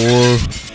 four